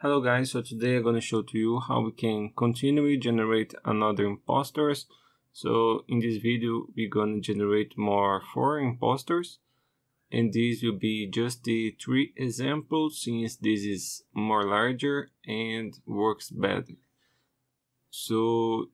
Hello guys, so today I'm gonna show to you how we can continually generate another imposters. So in this video we're gonna generate more four imposters and these will be just the three examples since this is more larger and works better. So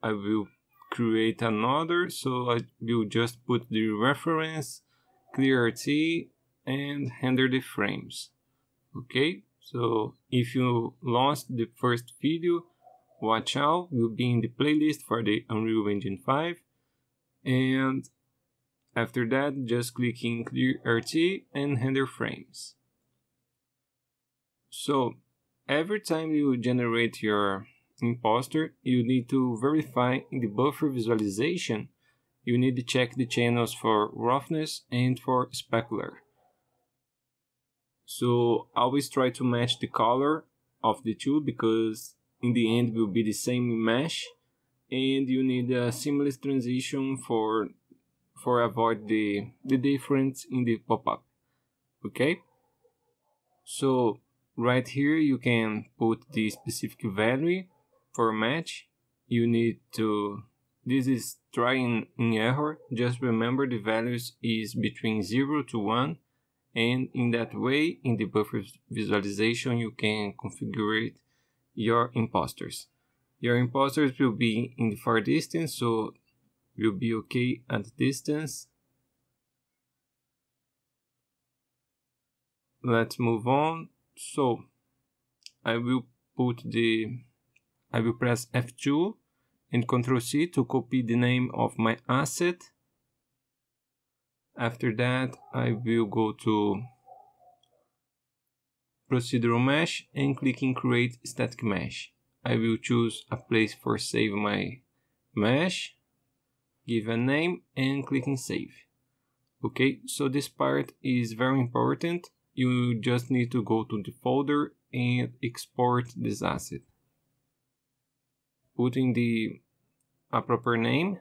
I will create another so I will just put the reference, clear RT and render the frames. Okay, so if you lost the first video, watch out, will be in the playlist for the Unreal Engine 5. And after that, just click in Clear RT and render frames. So every time you generate your imposter, you need to verify in the buffer visualization, you need to check the channels for roughness and for specular. So always try to match the color of the two because in the end will be the same mesh. And you need a seamless transition for for avoid the the difference in the pop-up. Okay? So right here you can put the specific value for match. You need to this is trying in error. Just remember the values is between 0 to 1 and in that way in the buffer visualization you can configure your imposters. Your imposters will be in the far distance so will be okay at distance. Let's move on. So i will put the i will press f2 and ctrl c to copy the name of my asset after that, I will go to procedural mesh and clicking create static mesh. I will choose a place for save my mesh, give a name and clicking save. Okay, so this part is very important. You just need to go to the folder and export this asset. Put in the a proper name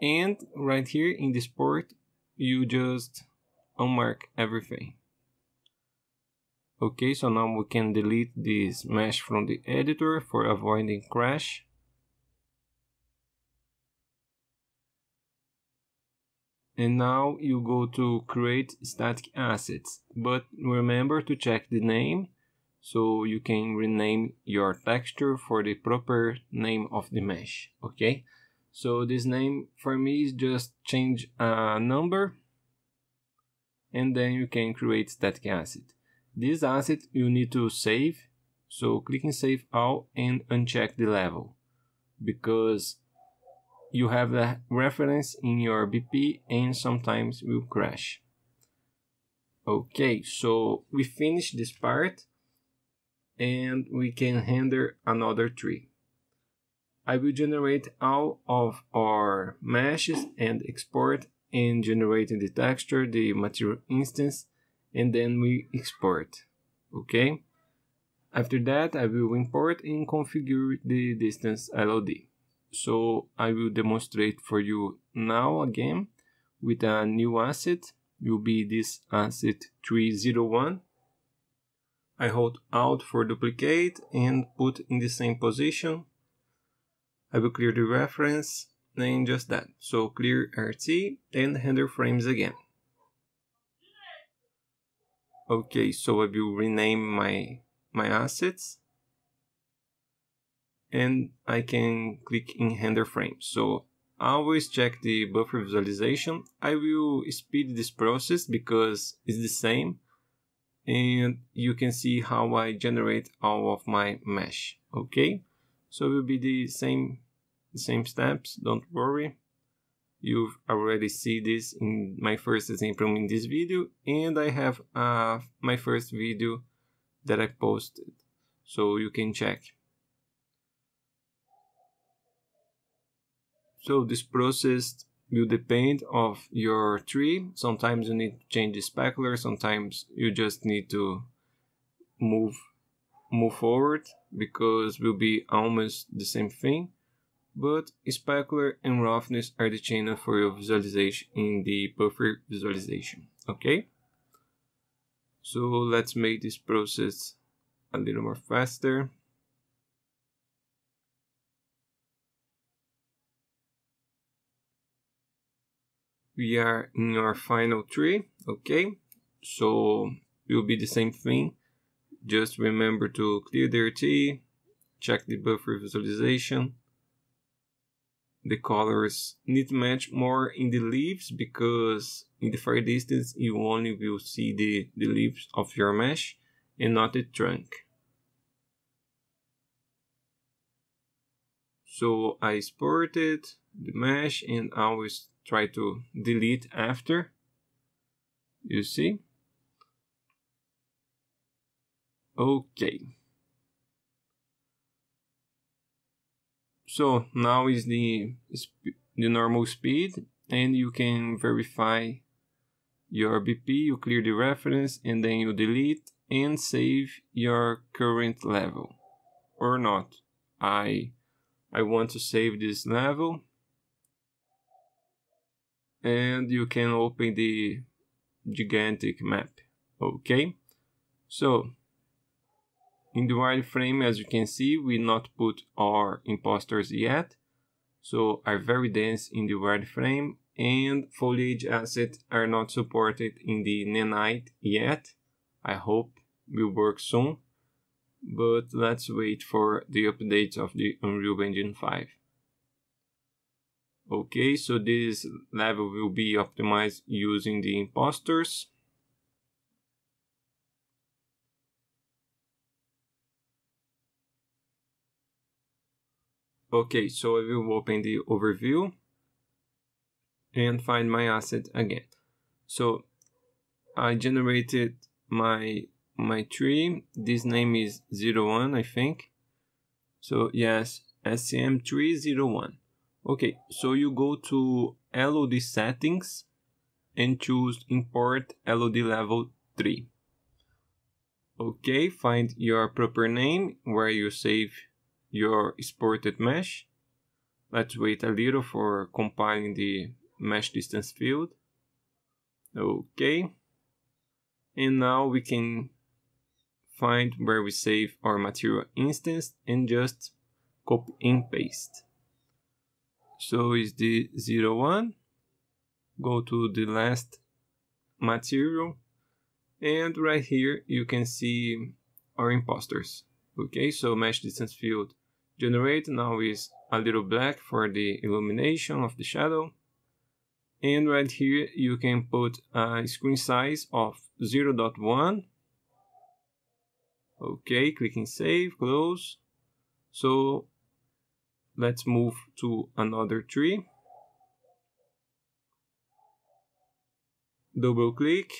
and right here in this port you just unmark everything. Okay, so now we can delete this mesh from the editor for avoiding crash. And now you go to create static assets, but remember to check the name so you can rename your texture for the proper name of the mesh, okay? So this name for me is just change a number and then you can create static asset. This asset you need to save. So click in save all and uncheck the level because you have the reference in your BP and sometimes will crash. Okay, so we finish this part and we can render another tree. I will generate all of our meshes and export and generating the texture, the material instance, and then we export. Okay. After that, I will import and configure the distance LOD. So I will demonstrate for you now again with a new asset. Will be this asset 301. I hold Alt for duplicate and put in the same position I will clear the reference and just that. So clear RT and render frames again. Okay, so I will rename my, my assets and I can click in render frame. So I always check the buffer visualization. I will speed this process because it's the same and you can see how I generate all of my mesh. Okay. So it will be the same the same steps, don't worry. You've already see this in my first example in this video and I have uh, my first video that I posted so you can check. So this process will depend of your tree. Sometimes you need to change the specular, sometimes you just need to move move forward because will be almost the same thing but specular and roughness are the channel for your visualization in the buffer visualization okay so let's make this process a little more faster. We are in our final tree, okay? So it will be the same thing. Just remember to clear the RT, check the buffer visualization. The colors need to match more in the leaves because in the far distance you only will see the, the leaves of your mesh and not the trunk. So I exported the mesh and I always try to delete after. You see? Okay. So now is the the normal speed and you can verify your BP, you clear the reference and then you delete and save your current level. Or not. I I want to save this level. And you can open the gigantic map. Okay. So in the wireframe as you can see we not put our imposters yet. So are very dense in the wireframe and foliage assets are not supported in the nanite yet. I hope will work soon but let's wait for the updates of the unreal engine 5 Okay, so this level will be optimized using the imposters. Okay, so I will open the overview and find my asset again. So I generated my my tree. This name is 01, I think. So yes, SCM301. Okay, so you go to LOD settings and choose import LOD level 3. Okay, find your proper name where you save your exported mesh. Let's wait a little for compiling the mesh distance field. Okay. And now we can find where we save our material instance and just copy and paste so is the 01 go to the last material and right here you can see our imposters okay so mesh distance field generate now is a little black for the illumination of the shadow. And right here you can put a screen size of 0.1 okay clicking save close. So let's move to another tree. Double click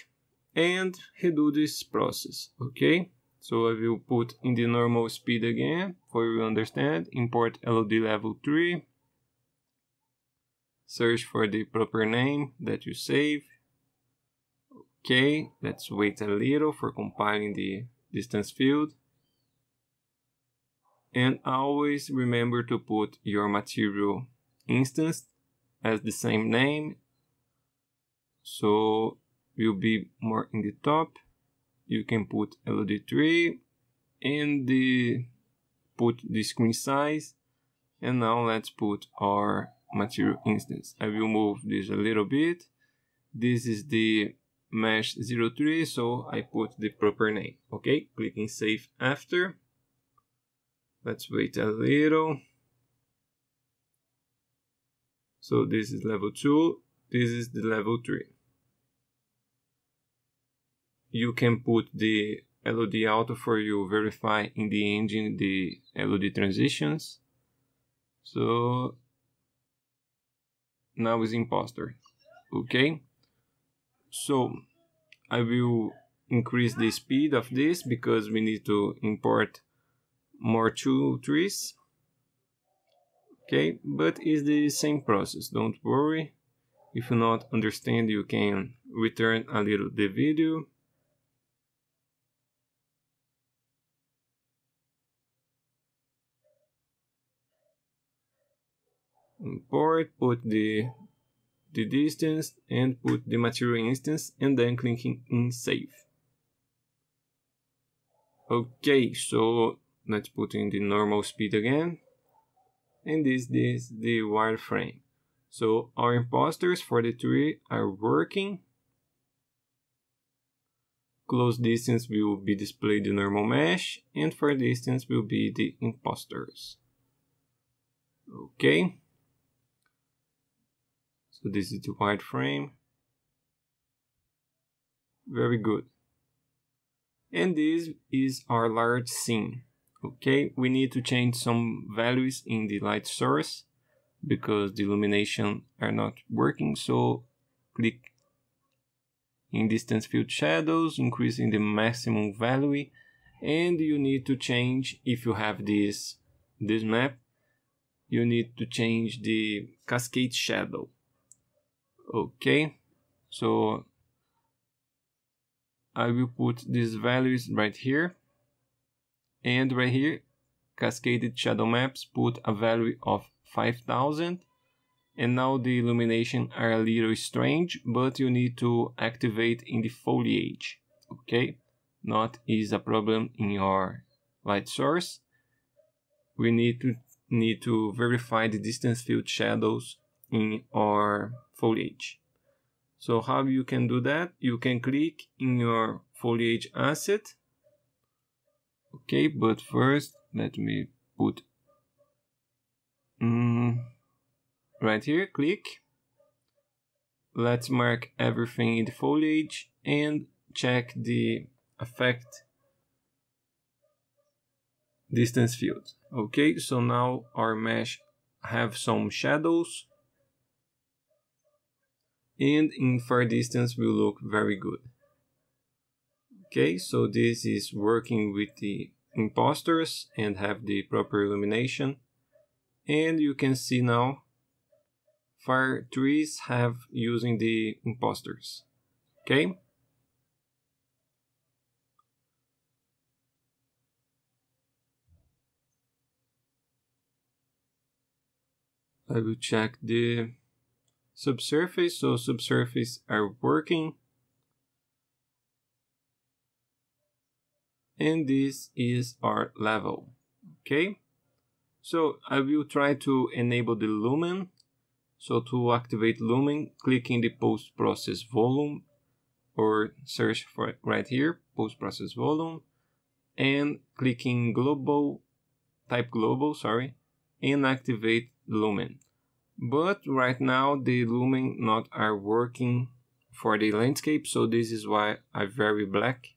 and redo this process okay so I will put in the normal speed again for you understand. Import LOD level 3 search for the proper name that you save. Okay let's wait a little for compiling the distance field. And always remember to put your material instance as the same name. So will be more in the top you can put LOD3 and the put the screen size. And now let's put our material instance. I will move this a little bit. This is the mesh 03 so I put the proper name. Okay clicking save after. Let's wait a little. So this is level 2, this is the level 3. You can put the LOD auto for you verify in the engine the LOD transitions. So now is imposter. Okay. So I will increase the speed of this because we need to import more two trees okay but it's the same process don't worry if you not understand you can return a little the video import put the the distance and put the material instance and then clicking in save Okay, so let's put in the normal speed again. And this is the wireframe. So our imposters for the tree are working. Close distance will be displayed the normal mesh and far distance will be the imposters. Okay. So this is the wireframe. Very good. And this is our large scene. Okay, we need to change some values in the light source because the illumination are not working. So click in distance field shadows, increasing the maximum value. And you need to change, if you have this, this map, you need to change the cascade shadow. Okay, so I will put these values right here. And right here, cascaded shadow maps put a value of 5000. And now the illumination are a little strange, but you need to activate in the foliage. Okay, not is a problem in your light source. We need to need to verify the distance field shadows in our foliage. So how you can do that? You can click in your foliage asset. Okay, but first let me put mm, right here, click. Let's mark everything in the foliage and check the effect distance field. Okay, so now our mesh have some shadows and in far distance will look very good. Okay, so this is working with the imposters and have the proper illumination. And you can see now fire trees have using the imposters. Okay. I will check the subsurface. So subsurface are working. And this is our level. Okay. So I will try to enable the lumen. So to activate lumen, click in the post-process volume or search for it right here, post-process volume, and clicking global, type global, sorry, and activate lumen but right now the lumen not are working for the landscape so this is why I very black.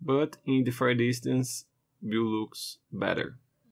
But in the far distance view looks better